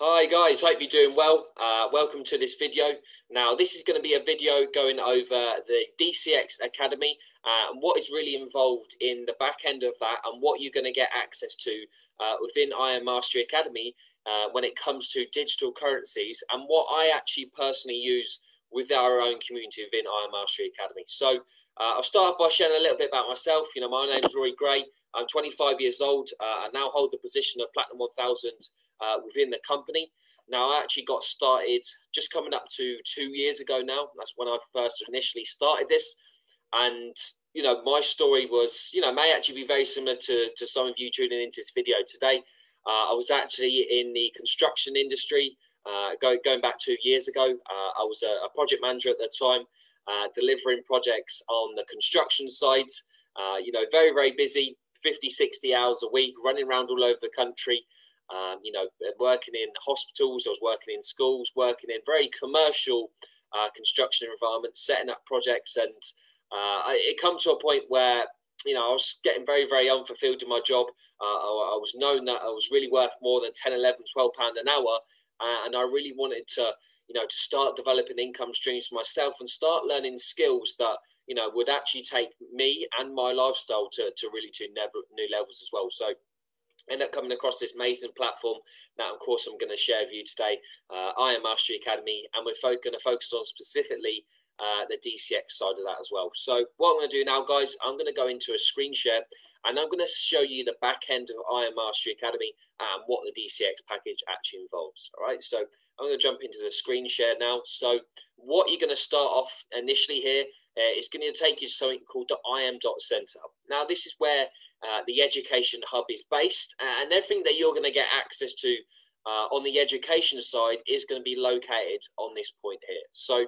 Hi guys, hope you're doing well. Uh, welcome to this video. Now this is going to be a video going over the DCX Academy uh, and what is really involved in the back end of that and what you're going to get access to uh, within IM Mastery Academy uh, when it comes to digital currencies and what I actually personally use with our own community within IM Mastery Academy. So uh, I'll start by sharing a little bit about myself. You know, my name is Roy Gray. I'm 25 years old. Uh, I now hold the position of Platinum 1000 uh, within the company. Now, I actually got started just coming up to two years ago now. That's when I first initially started this. And, you know, my story was, you know, may actually be very similar to, to some of you tuning into this video today. Uh, I was actually in the construction industry uh, go, going back two years ago. Uh, I was a, a, project manager at the time, uh, delivering projects on the construction side. Uh, you know, very, very busy, 50, 60 hours a week, running around all over the country. Um, you know, working in hospitals, I was working in schools, working in very commercial uh, construction environments, setting up projects, and uh, it come to a point where you know I was getting very, very unfulfilled in my job. Uh, I, I, was known that I was really worth more than 10, 11, 12 pound an hour, uh, and I really wanted to, you know, to start developing income streams for myself and start learning skills that you know would actually take me and my lifestyle to, to really to new levels as well. So end up coming across this amazing platform that, of course, I'm going to share with you today. Uh, IM Mastery Academy, and we're fo- going to focus on specifically uh, the DCX side of that as well. So, what I'm going to do now, guys, I'm going to go into a screen share and I'm going to show you the back end of IM Mastery Academy and what the DCX package actually involves. All right, so I'm going to jump into the screen share now. So, what you're going to start off initially here uh, is going to take you to something called the IM.center. Now, this is where uh, the education hub is based, and everything that you're going to get access to uh, on the education side is going to be located on this point here. So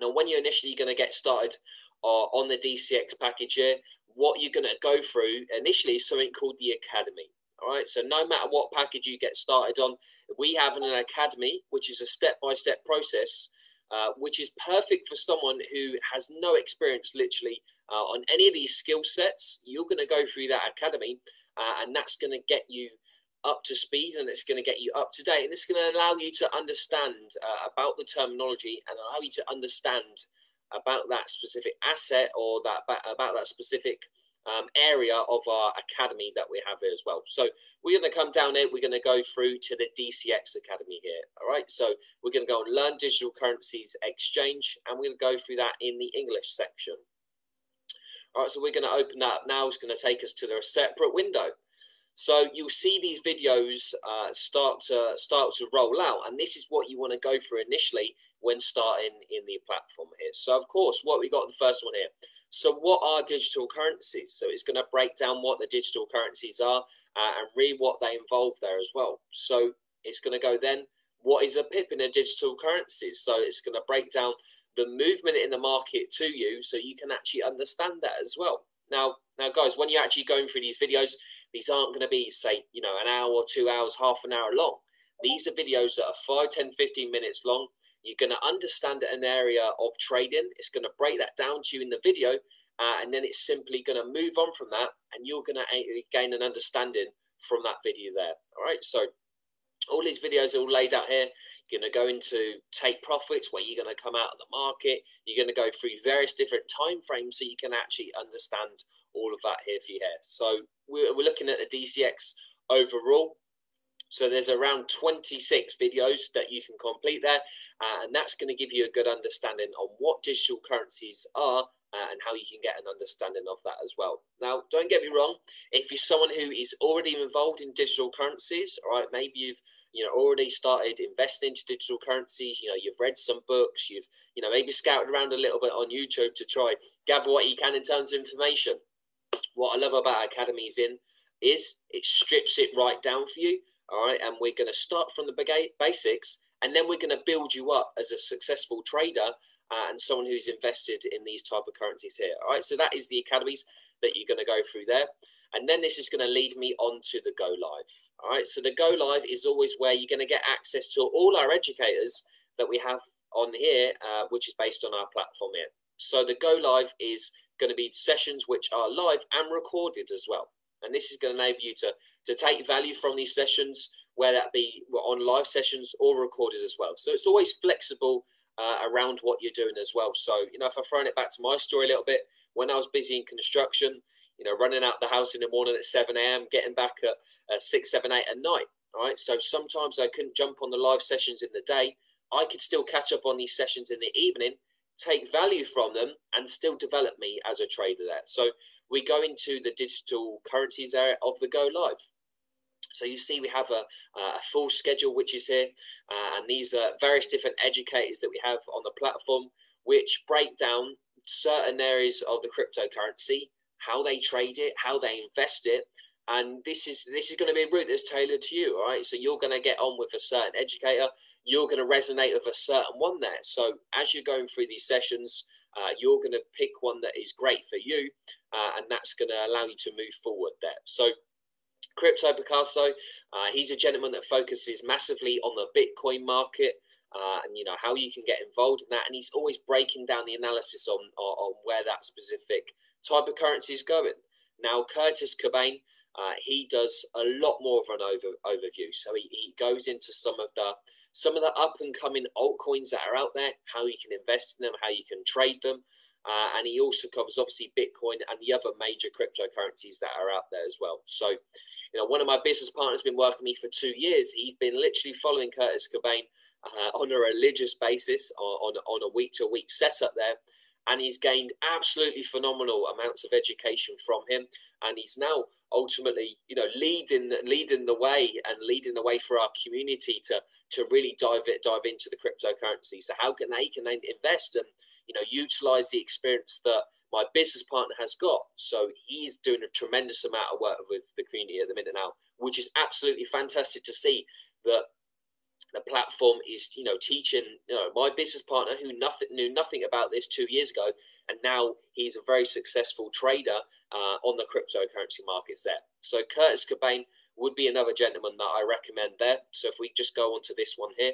now, when you're initially going to get started uh, on the DCX package here, what you're going to go through initially is something called the academy. All right, so no matter what package you get started on, we have an academy, which is a step-by-step process, uh, which is perfect for someone who has no experience, literally uh, on any of these skill sets, you're going to go through that academy, uh, and that's going to get you up to speed and it's going to get you up to date. And it's going to allow you to understand uh, about the terminology and allow you to understand about that specific asset or that about that specific um, area of our academy that we have here as well. So we're going to come down here. We're going to go through to the DCX Academy here. All right. So we're going to go and learn digital currencies exchange, and we're going to go through that in the English section. All right, so we're going to open that up now. It's going to take us to the separate window. So you'll see these videos uh, start to start to roll out, and this is what you want to go through initially when starting in the platform here. So of course, what we got the first one here. So what are digital currencies? So it's going to break down what the digital currencies are uh, and read what they involve there as well. So it's going to go then, what is a pip in a digital currency? So it's going to break down the movement in the market to you so you can actually understand that as well. Now, now guys, when you're actually going through these videos, these aren't going to be, say, you know, an hour or two hours, half an hour long. These are videos that are 5, 10, 15 minutes long. You're going to understand an area of trading. It's going to break that down to you in the video. Uh, and then it's simply going to move on from that. And you're going to gain an understanding from that video there. All right. So all these videos are all laid out here. You're going to go into take profits where you're going to come out of the market. You're going to go through various different time frames so you can actually understand all of that here for you here. So we're, we're looking at the DCX overall. So there's around 26 videos that you can complete there, uh, and that's going to give you a good understanding on what digital currencies are uh, and how you can get an understanding of that as well. Now, don't get me wrong, if you're someone who is already involved in digital currencies, all right, maybe you've you know already started investing into digital currencies you know you've read some books you've you know maybe scouted around a little bit on youtube to try gather what you can in terms of information what i love about academies in is it strips it right down for you all right and we're going to start from the basics and then we're going to build you up as a successful trader uh, and someone who's invested in these type of currencies here all right so that is the academies that you're going to go through there and then this is going to lead me on to the go live all right, so the go live is always where you're going to get access to all our educators that we have on here, uh, which is based on our platform here. So the go live is going to be sessions which are live and recorded as well. And this is going to enable you to, to take value from these sessions, whether that be on live sessions or recorded as well. So it's always flexible uh, around what you're doing as well. So, you know, if I've thrown it back to my story a little bit, when I was busy in construction, you know, running out the house in the morning at 7 a.m., getting back at uh, 6, 7, 8 at night. All right. So sometimes I couldn't jump on the live sessions in the day. I could still catch up on these sessions in the evening, take value from them, and still develop me as a trader there. So we go into the digital currencies area of the Go Live. So you see we have a, a full schedule which is here, uh, and these are various different educators that we have on the platform, which break down certain areas of the cryptocurrency, how they trade it, how they invest it, and this is this is going to be a route that's tailored to you. All right, so you're going to get on with a certain educator, you're going to resonate with a certain one there. So as you're going through these sessions, uh, you're going to pick one that is great for you, uh, and that's going to allow you to move forward there. So Crypto Picasso, uh, he's a gentleman that focuses massively on the Bitcoin market. Uh, and you know how you can get involved in that, and he's always breaking down the analysis on, on, on where that specific type of currency is going. Now, Curtis Cobain, uh, he does a lot more of an over, overview. So he, he goes into some of the some of the up and coming altcoins that are out there, how you can invest in them, how you can trade them, uh, and he also covers obviously Bitcoin and the other major cryptocurrencies that are out there as well. So you know, one of my business partners has been working with me for two years. He's been literally following Curtis Cobain uh, on a religious basis, on, on a week to week setup there. And he's gained absolutely phenomenal amounts of education from him. And he's now ultimately, you know, leading leading the way and leading the way for our community to to really dive it dive into the cryptocurrency. So how can they can they invest and you know utilize the experience that my business partner has got. So he's doing a tremendous amount of work with the community at the minute now, which is absolutely fantastic to see that the platform is, you know, teaching, you know, my business partner who nothing knew nothing about this two years ago, and now he's a very successful trader uh, on the cryptocurrency markets there. So Curtis Cobain would be another gentleman that I recommend there. So if we just go on to this one here.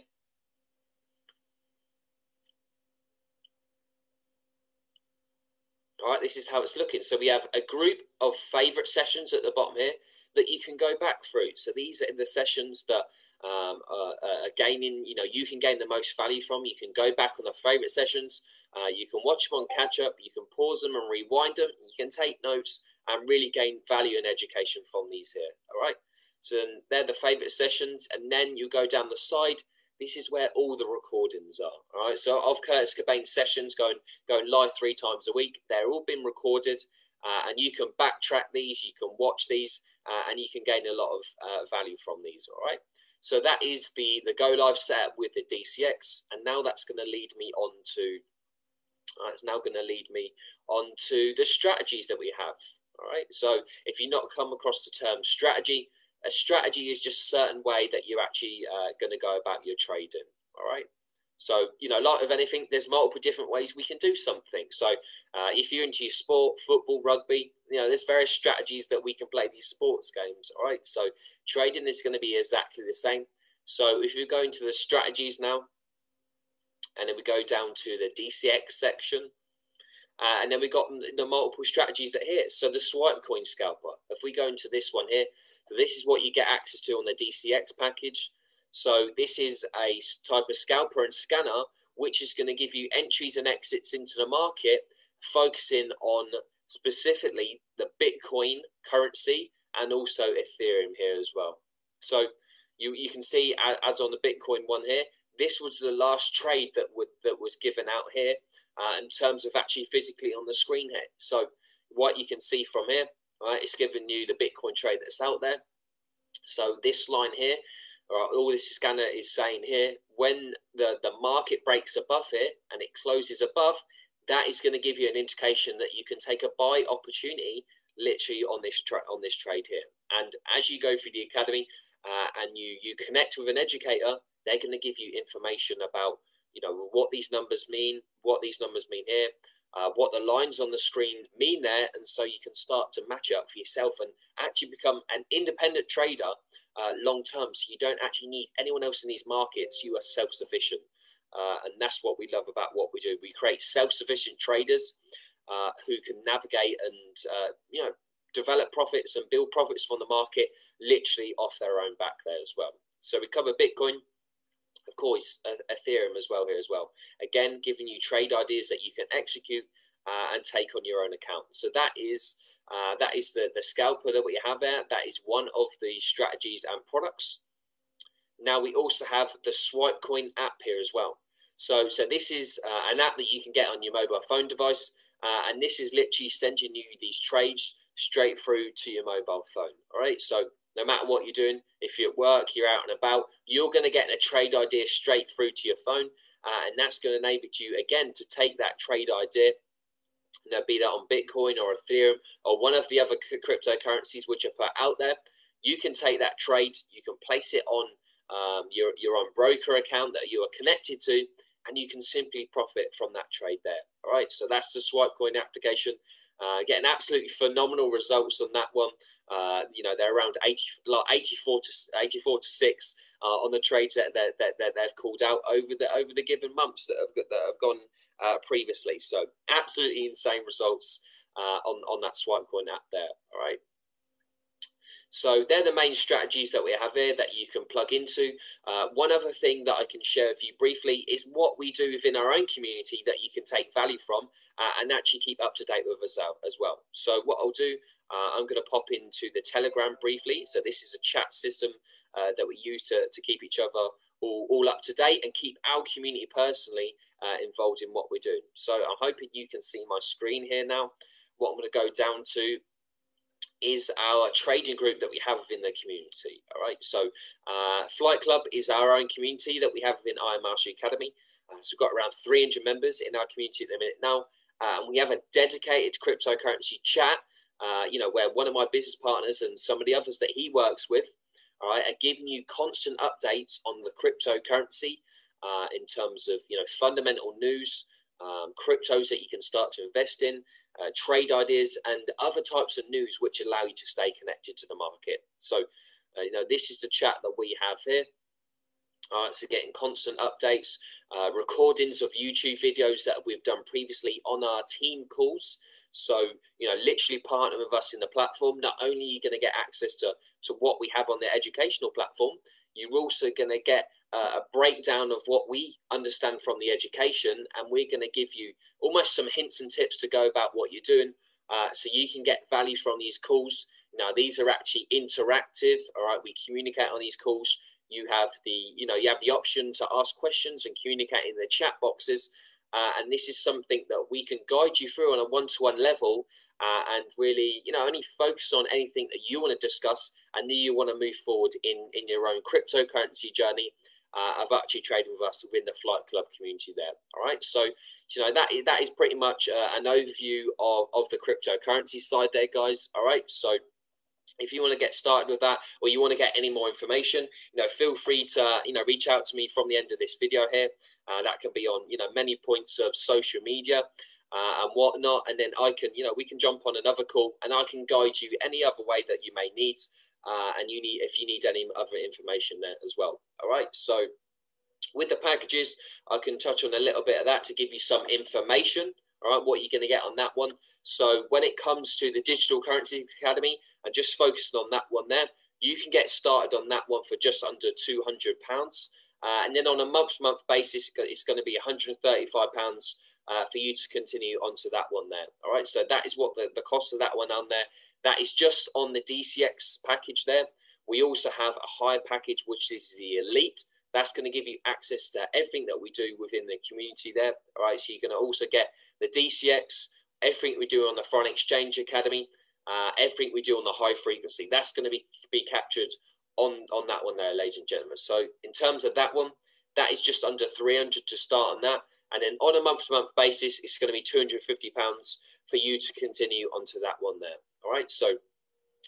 All right, this is how it's looking. So we have a group of favorite sessions at the bottom here that you can go back through. So these are the sessions that um, are, gaining, you know, you can gain the most value from. You can go back on the favorite sessions. Uh, you can watch them on catch up. You can pause them and rewind them. You can take notes and really gain value and education from these here. All right. So they're the favorite sessions. And then you go down the side this is where all the recordings are. All right. So of Curtis Cobain's sessions going going live three times a week, they're all been recorded, uh, and you can backtrack these, you can watch these, uh, and you can gain a lot of uh, value from these. All right. So that is the the go live set with the DCX, and now that's going to lead me on to. It's now going to lead me on to the strategies that we have. All right. So if you not come across the term strategy, a strategy is just a certain way that you're actually uh, going to go about your trading. All right. So, you know, like of anything, there's multiple different ways we can do something. So, uh, if you're into your sport, football, rugby, you know, there's various strategies that we can play these sports games. All right. So, trading is going to be exactly the same. So, if we go into the strategies now, and then we go down to the DCX section, uh, and then we've got the multiple strategies that here. So, the swipe coin scalper. If we go into this one here, so this is what you get access to on the DCX package. So this is a type of scalper and scanner, which is going to give you entries and exits into the market, focusing on specifically the Bitcoin currency and also Ethereum here as well. So you, you can see as on the Bitcoin one here, this was the last trade that would that was given out here uh, in terms of actually physically on the screen here. So what you can see from here, right? It's giving you the Bitcoin trade that's out there. So this line here, right, all this scanner is saying here, when the, the market breaks above it and it closes above, that is going to give you an indication that you can take a buy opportunity literally on this tra- on this trade here. And as you go through the academy uh, and you you connect with an educator, they're going to give you information about you know what these numbers mean, what these numbers mean here, uh, what the lines on the screen mean there, and so you can start to match up for yourself and actually become an independent trader uh, long term. So you don't actually need anyone else in these markets. You are self sufficient, uh, and that's what we love about what we do. We create self sufficient traders uh, who can navigate and uh, you know develop profits and build profits from the market literally off their own back there as well. So we cover Bitcoin, of course, a Ethereum as well here as well. Again, giving you trade ideas that you can execute uh, and take on your own account. So that is uh, that is the the scalper that we have there. That is one of the strategies and products. Now we also have the Swipecoin app here as well. So so this is uh, an app that you can get on your mobile phone device, uh, and this is literally sending you these trades straight through to your mobile phone. All right, so no matter what you're doing, if you're at work, you're out and about, you're going to get a trade idea straight through to your phone. Uh, and that's going to enable you, again, to take that trade idea, you know, be that on Bitcoin or Ethereum or one of the other cryptocurrencies which are put out there. You can take that trade, you can place it on um, your, your own broker account that you are connected to, and you can simply profit from that trade there. All right, so that's the Swipecoin application. Uh, getting absolutely phenomenal results on that one. Uh, you know, they're around 80, like 84 to 84 to six uh, on the trades that, that, that, that, they've called out over the over the given months that have that have gone uh, previously. So absolutely insane results uh, on on that Swipecoin app there. All right. So they're the main strategies that we have here that you can plug into. Uh, one other thing that I can share with you briefly is what we do within our own community that you can take value from uh, and actually keep up to date with us as well. So what I'll do, uh, I'm going to pop into the Telegram briefly. So this is a chat system uh, that we use to, to keep each other all, all up to date and keep our community personally uh, involved in what we're doing. So I'm hoping you can see my screen here now. What I'm going to go down to is our trading group that we have within the community. All right. So uh, Flight Club is our own community that we have within Mastery Academy. Uh, so we've got around 300 members in our community at the minute now. Uh, and we have a dedicated cryptocurrency chat, uh, you know, where one of my business partners and some of the others that he works with, all right, are giving you constant updates on the cryptocurrency uh, in terms of, you know, fundamental news, um, cryptos that you can start to invest in, uh, trade ideas, and other types of news which allow you to stay connected to the market. So, uh, you know, this is the chat that we have here. All right, so getting constant updates, uh, recordings of YouTube videos that we've done previously on our team calls. So, you know, literally partner with us in the platform. Not only are you going to get access to, to what we have on the educational platform, you're also going to get uh, a breakdown of what we understand from the education, and we're going to give you almost some hints and tips to go about what you're doing uh, so you can get value from these calls. Now, these are actually interactive. All right, we communicate on these calls you have the you know you have the option to ask questions and communicate in the chat boxes uh, and this is something that we can guide you through on a one-to-one level uh, and really you know only focus on anything that you want to discuss and that you want to move forward in in your own cryptocurrency journey uh, of actually trading with us within the flight club community there all right? So you know that that is pretty much uh, an overview of, of the cryptocurrency side there guys all right? So if you want to get started with that or you want to get any more information you know feel free to you know reach out to me from the end of this video here. Uh, that can be on you know many points of social media uh, and whatnot. And then i can you know we can jump on another call and i can guide you any other way that you may need uh, and you need if you need any other information there as well. All right. So with the packages i can touch on a little bit of that to give you some information. All right. What you're going to get on that one. So when it comes to the digital currency academy and just focusing on that one there, you can get started on that one for just under two hundred pounds. Uh, and then on a month-to-month basis, it's going to be 135 pounds uh, for you to continue onto that one there. All right, so that is what the, the cost of that one on there. That is just on the DCX package there. We also have a higher package, which is the Elite. That's going to give you access to everything that we do within the community there. All right, so you're going to also get the DCX, everything we do on the Foreign Exchange Academy, uh, everything we do on the high frequency, that's going to be, be captured on, on that one there, ladies and gentlemen. So in terms of that one, that is just under 300 to start on that. And then on a month to month basis, it's going to be 250 pounds for you to continue onto that one there. All right. So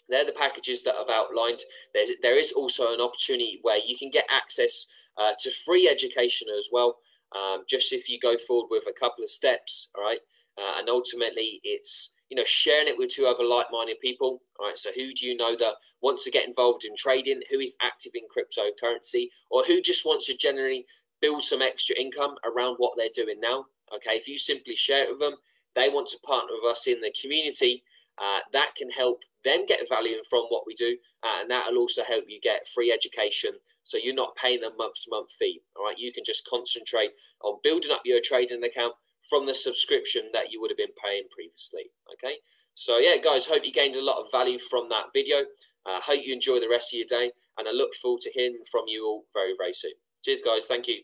they're the packages that I've outlined. There's, there is also an opportunity where you can get access uh, to free education as well. Um, just if you go forward with a couple of steps, all right, uh, and ultimately it's you know, sharing it with two other like-minded people. All right, so who do you know that wants to get involved in trading? Who is active in cryptocurrency, or who just wants to generally build some extra income around what they're doing now? Okay, if you simply share it with them, they want to partner with us in the community. Uh, that can help them get value from what we do, uh, and that will also help you get free education So you're not paying a month to month fee. All right. You can just concentrate on building up your trading account from the subscription that you would have been paying previously. Okay. So yeah, guys, hope you gained a lot of value from that video. I uh, hope you enjoy the rest of your day and I look forward to hearing from you all very, very soon. Cheers, guys. Thank you.